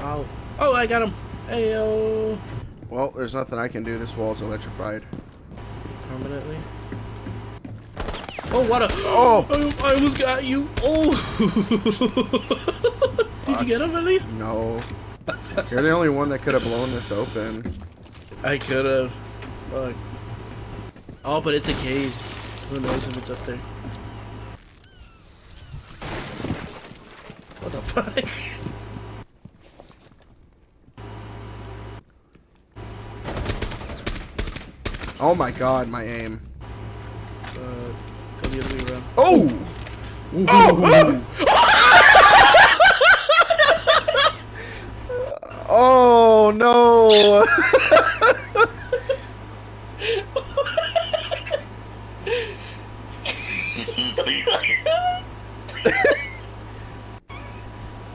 Oh, oh, I got him. Hey yo, Well, there's nothing I can do. This wall's electrified. permanently. Oh, what a! Oh! I, I almost got you. Oh! Did you get him at least? No. You're the only one that could have blown this open. I could have. Fuck. Oh, but it's a cave. Who knows if it's up there? What the fuck? Oh my god, my aim. Uh, the other way around. Oh! Oh! oh! oh no!